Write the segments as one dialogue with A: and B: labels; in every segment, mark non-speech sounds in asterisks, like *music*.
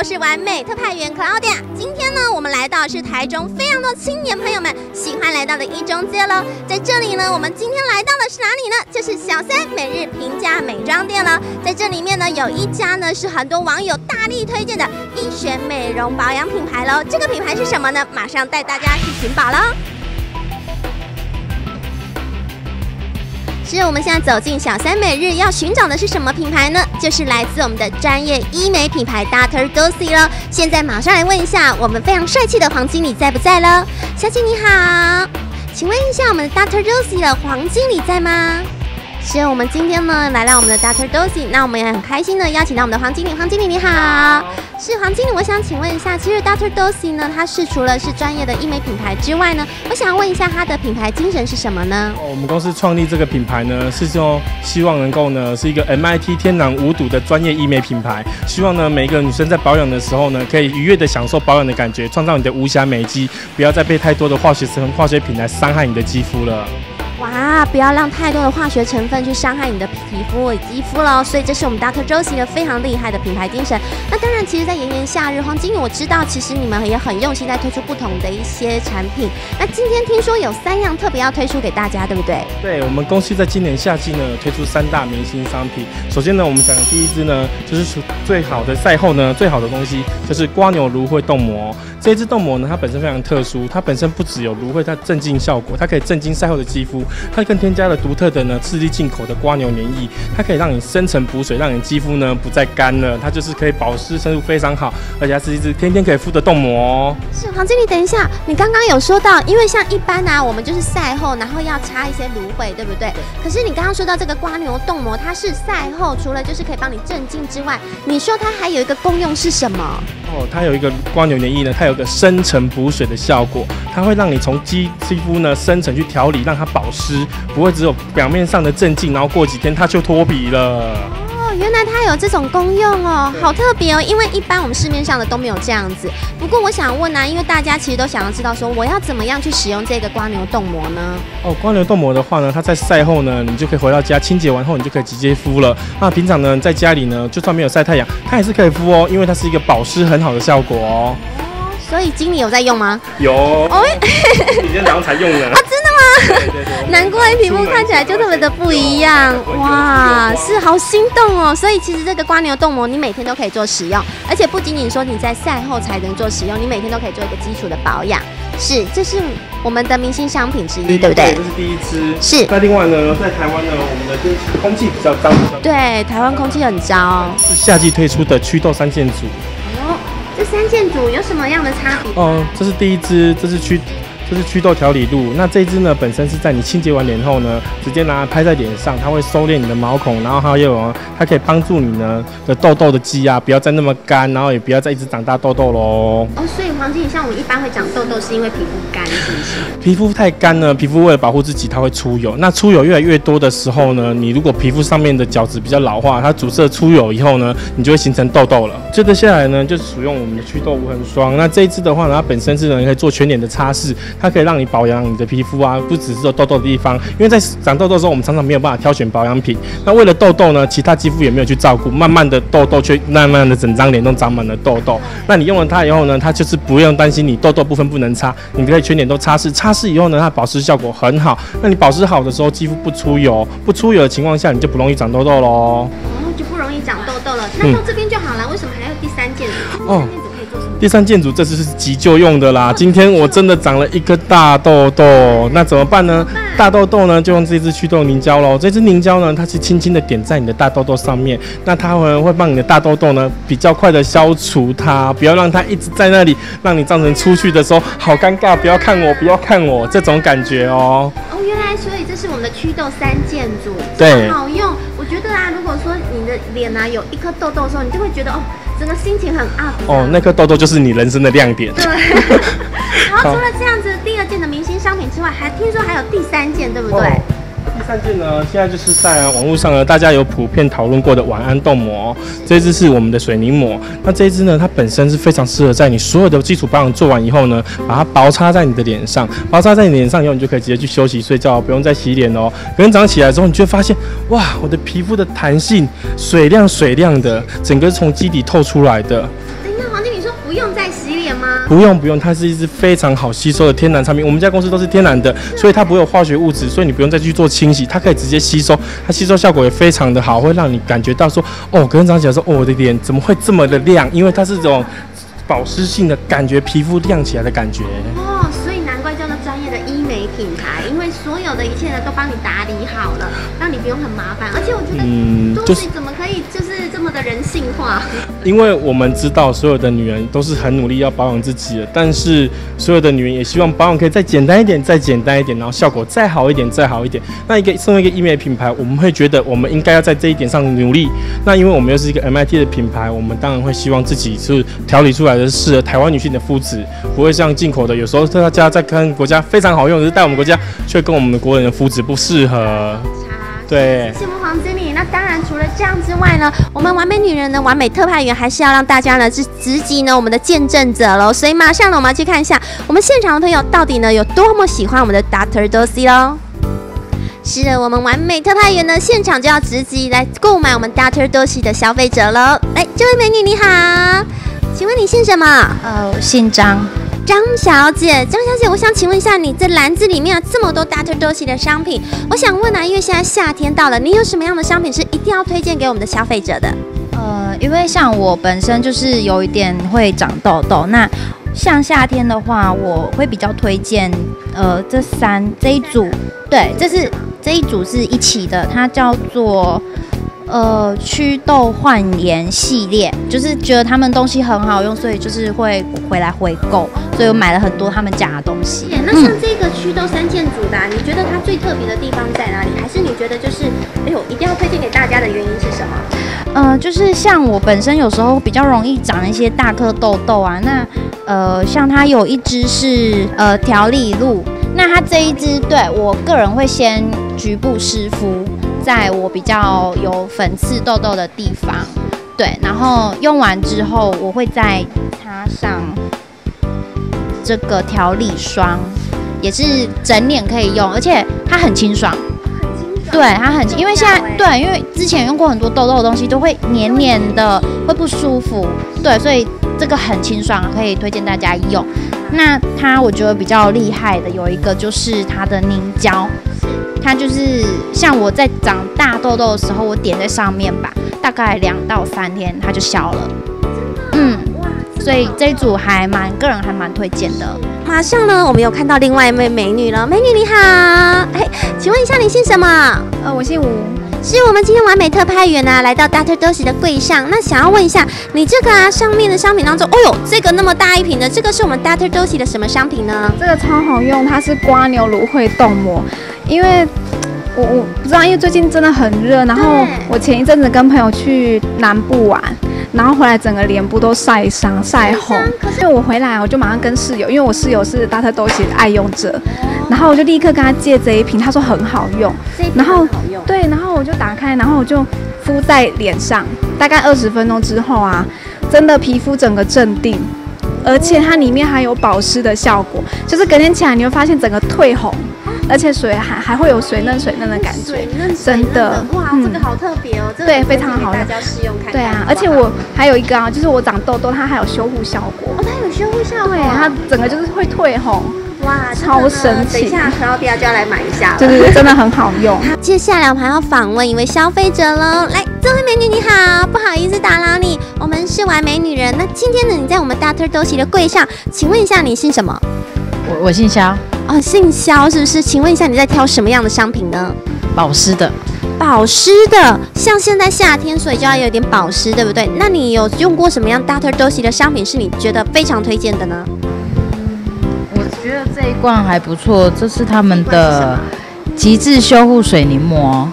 A: 我是完美特派员 Claudia。今天呢，我们来到是台中非常多青年朋友们喜欢来到的一中街喽。在这里呢，我们今天来到的是哪里呢？就是小三每日平价美妆店了。在这里面呢，有一家呢是很多网友大力推荐的医学美容保养品牌喽。这个品牌是什么呢？马上带大家去寻宝喽。是我们现在走进小三每日，要寻找的是什么品牌呢？就是来自我们的专业医美品牌 Dr. Dosi 了。现在马上来问一下，我们非常帅气的黄经理在不在了？小姐你好，请问一下我们的 Dr. Dosi 的黄经理在吗？是我们今天呢来到我们的 Dr. Dosi，那我们也很开心的邀请到我们的黄经理。黄经理你好，是黄经理，我想请问一下，其实 Doctor Dosi 呢，它是除了是专业的医美品牌之外呢，我想问一下它的品牌精神是什么呢？
B: 我们公司创立这个品牌呢，是说希望能够呢是一个 MIT 天然无毒的专业医美品牌，希望呢每一个女生在保养的时候呢，可以愉悦的享受保养的感觉，创造你的无瑕美肌，不要再被太多的化学成分、化学品来伤害你的肌肤了。
A: 哇！不要让太多的化学成分去伤害你的皮肤、肌肤喽。所以这是我们 Dr. Josie 的非常厉害的品牌精神。那当然，其实，在炎炎夏日，黄金我知道，其实你们也很用心在推出不同的一些产品。那今天听说有三样特别要推出给大家，对不对？
B: 对，我们公司在今年夏季呢推出三大明星商品。首先呢，我们讲的第一支呢，就是最好的赛后呢最好的东西，就是瓜牛芦荟冻膜。这支冻膜呢，它本身非常特殊，它本身不只有芦荟它镇静效果，它可以镇静晒后的肌肤。它更添加了独特的呢，刺激进口的瓜牛粘液，它可以让你深层补水，让你肌肤呢不再干了。它就是可以保湿深度非常好，而且它是一支天天可以敷的冻膜。
A: 是黄经理，等一下，你刚刚有说到，因为像一般啊，我们就是晒后，然后要擦一些芦荟，对不对？可是你刚刚说到这个瓜牛冻膜，它是晒后，除了就是可以帮你镇静之外，你说它还有一个功用是什么？
B: 哦，它有一个瓜牛粘液呢，它有个深层补水的效果，它会让你从肌肌肤呢深层去调理，让它保湿，不会只有表面上的镇静，然后过几天它就脱皮了。
A: 哦原来它有这种功用哦，好特别哦！因为一般我们市面上的都没有这样子。不过我想问啊，因为大家其实都想要知道说，我要怎么样去使用这个瓜牛冻膜呢？
B: 哦，瓜牛冻膜的话呢，它在晒后呢，你就可以回到家清洁完后，你就可以直接敷了。那平常呢，在家里呢，就算没有晒太阳，它也是可以敷哦，因为它是一个保湿很好的效果哦。
A: 所以经理有在用吗？
B: 有哦，你今天早上才用的 *laughs* 啊？
A: 真的吗？对对对，难怪屏幕看起来就特别的不一样哇，是好心动哦。所以其实这个瓜牛冻膜你每天都可以做使用，而且不仅仅说你在赛后才能做使用，你每天都可以做一个基础的保养。是，这是我们的明星商品之一，对不对？
B: 这是第一支。
A: 是。
B: 那另外呢，在台湾呢，我们的就是空气比较脏。
A: 对，台湾空气很糟。
B: 是夏季推出的祛痘三件组。
A: 三件组有什么样的差别？哦，
B: 这是第一支，这是去，这是祛痘调理露。那这支呢，本身是在你清洁完脸后呢，直接拿来拍在脸上，它会收敛你的毛孔，然后还有它可以帮助你呢的痘痘的积压不要再那么干，然后也不要再一直长大痘痘喽。
A: 哦，所以黄经理像我们一般会长痘痘，是因为皮肤干，是不是？*laughs*
B: 皮肤太干呢，皮肤为了保护自己，它会出油。那出油越来越多的时候呢，你如果皮肤上面的角质比较老化，它阻塞出油以后呢，你就会形成痘痘了。接着下来呢，就是使用我们的祛痘无痕霜。那这一支的话呢，它本身是呢可以做全脸的擦拭，它可以让你保养你的皮肤啊，不只是有痘痘的地方。因为在长痘痘的时候，我们常常没有办法挑选保养品。那为了痘痘呢，其他肌肤也没有去照顾，慢慢的痘痘却慢慢的整张脸都长满了痘痘。那你用了它以后呢，它就是不用担心你痘痘部分不能擦，你可以全脸都擦拭。擦拭以后呢，它保湿效果很好。那你保湿好的时候，肌肤不出油，不出油的情况下，你就不容易长痘痘喽。哦，
A: 就不容易长痘痘了。那到这边就好了，为什么还要第三件？哦。
B: 第三建筑，这次是急救用的啦。今天我真的长了一颗大痘痘，那怎么办呢？大痘痘呢，就用这支祛痘凝胶喽。这支凝胶呢，它是轻轻的点在你的大痘痘上面，那它会会帮你的大痘痘呢比较快的消除它，不要让它一直在那里，让你造成出去的时候好尴尬。不要看我，不要看我，这种感觉哦。
A: 哦，原来所以这是我们的祛痘三件组，
B: 对，
A: 好用。我觉得啊，如果说你的脸啊有一颗痘痘的时候，你就会觉得哦。整个心情很 up
B: 哦，那颗痘痘就是你人生的亮点。
A: 对，*laughs* 然后除了这样子第二件的明星商品之外，还听说还有第三件，对不对？
B: 第三件呢，现在就是在网络上呢，大家有普遍讨论过的晚安冻膜，这一支是我们的水凝膜。那这一支呢，它本身是非常适合在你所有的基础保养做完以后呢，把它薄擦在你的脸上，薄擦在你脸上以后，你就可以直接去休息睡觉，不用再洗脸哦。可能早上起来之后，你就会发现，哇，我的皮肤的弹性水亮水亮的，整个从基底透出来的。不用不用，它是一支非常好吸收的天然产品。我们家公司都是天然的，所以它不会有化学物质，所以你不用再去做清洗，它可以直接吸收，它吸收效果也非常的好，会让你感觉到说，哦，隔天早上起来说，哦，我的脸怎么会这么的亮？因为它是这种保湿性的感觉，皮肤亮起来的感觉。
A: 哦，所以难怪叫做专业的医美品牌，因为所有的一切呢都帮你打理好了，让你不用很麻烦。而且我觉得，
B: 嗯
A: 多
B: 就是
A: 怎么可以就是这么的人性化？*laughs*
B: 因为我们知道所有的女人都是很努力要保养自己的，但是所有的女人也希望保养可以再简单一点，再简单一点，然后效果再好一点，再好一点。那一个身为一个医美品牌，我们会觉得我们应该要在这一点上努力。那因为我们又是一个 MIT 的品牌，我们当然会希望自己是调理出来的是适合台湾女性的肤质，不会像进口的，有时候大家在看国家非常好用，可是带我们国家却跟我们的国人的肤质不适合。对。
A: 谢幕黄经理，那当然除了这样之外呢，我们完美女人的完美特派员还是要让大家呢是直击呢我们的见证者喽。所以马上呢，我们要去看一下我们现场的朋友到底呢有多么喜欢我们的 Doctor Dosi 喽。是的，我们完美特派员呢，现场就要直击来购买我们 Doctor Dosi 的消费者喽。来，这位美女你好，请问你姓什么？
C: 呃，我姓张，
A: 张小姐，张小姐，我想请问一下，你这篮子里面有这么多 Datura 的商品，我想问啊，因为现在夏天到了，你有什么样的商品是一定要推荐给我们的消费者的？
C: 呃，因为像我本身就是有一点会长痘痘，那像夏天的话，我会比较推荐呃这三这一组，对，这是这一组是一起的，它叫做。呃，祛痘焕颜系列，就是觉得他们东西很好用，所以就是会回来回购，所以我买了很多他们家的东西。
A: 那像这个祛痘三件组的、啊，你觉得它最特别的地方在哪里？还是你觉得就是，哎呦，一定要推荐给大家的原因是什么？
C: 呃，就是像我本身有时候比较容易长一些大颗痘痘啊，那呃，像它有一支是呃调理露，那它这一支对我个人会先局部湿敷，在我比较有粉刺痘痘的地方，对，然后用完之后我会再擦上这个调理霜，也是整脸可以用，而且它很清爽。对，它很，因为现在对，因为之前用过很多痘痘的东西，都会黏黏的，会不舒服。对，所以这个很清爽，可以推荐大家用。那它我觉得比较厉害的有一个就是它的凝胶，它就是像我在长大痘痘的时候，我点在上面吧，大概两到三天它就消了。嗯，所以这一组还蛮个人还蛮推荐的。
A: 马上呢，我们有看到另外一位美女了，美女你好，哎，请问一下你姓什么？
D: 呃，我姓吴，
A: 是我们今天完美特派员啊，来到 Doctor Dosi 的柜上。那想要问一下，你这个啊上面的商品当中，哦呦，这个那么大一瓶的，这个是我们 Doctor Dosi 的什么商品呢？
D: 这个超好用，它是瓜牛芦荟冻膜，因为我我不知道，因为最近真的很热，然后我前一阵子跟朋友去南部玩，然后回来整个脸部都晒伤晒红，所以我回来我就马上跟室友，因为我室友是 Data 都的爱用者，然后我就立刻跟他借这一瓶，他说很好用，然后对，然后我就打开，然后我就敷在脸上，大概二十分钟之后啊，真的皮肤整个镇定，而且它里面还有保湿的效果，就是隔天起来你会发现整个褪红，而且水还还会有水嫩水嫩的感觉
A: 水。嫩水
D: 真
A: 嫩
D: 的
A: 哇，
D: 嗯
A: 这个好特别哦，这个
D: 对非常好用
A: 大家试用看看。
D: 对啊而且我还有一个啊，就是我长痘痘，它还有修护效果。
A: 哦，它有修护效果，
D: 对，它整个就是会退红，
A: 哇，
D: 超神奇
A: 等一下 Claudia 就要来买一下了。
D: 就是真的很好用。*laughs*
A: 接下来我们还要访问一位消费者喽。来，这位美女你好，不好意思打扰你，我们是完美女人。那今天呢，你在我们 Doctor Dosi 的柜上，请问一下你姓什么？
E: 我我姓肖，
A: 哦，姓肖是不是？请问一下你在挑什么样的商品呢？
E: 保湿的。
A: 保湿的，像现在夏天，所以就要有点保湿，对不对？那你有用过什么样 Doctor Dosi 的商品是你觉得非常推荐的呢？
E: 我觉得这一罐还不错，这是他们的极致修护水凝膜。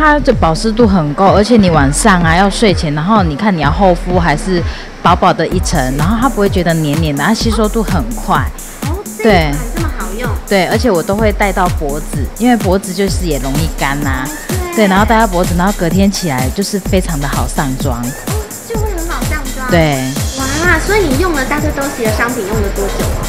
E: 它的保湿度很够，而且你晚上啊要睡前，然后你看你要厚敷还是薄薄的一层，然后它不会觉得黏黏的，它吸收度很快。
A: 哦，这
E: 对
A: 这么好用，
E: 对，而且我都会带到脖子，因为脖子就是也容易干呐、对，然后戴到脖子，然后隔天起来就是非常的好上妆。
A: 就会很好上妆。，
E: 对，
A: 哇，所以你用了 Doctor Dosi 的商品用了多久啊？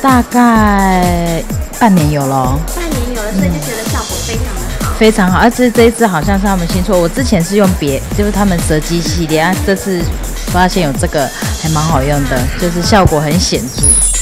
E: 大概半年有咯。
A: 半年有了，所以就觉得效果非常。
E: 非常好，而且这一支好像是他们新出，我之前是用别，就是他们蛇姬系列啊，这次发现有这个还蛮好用的，就是效果很显著。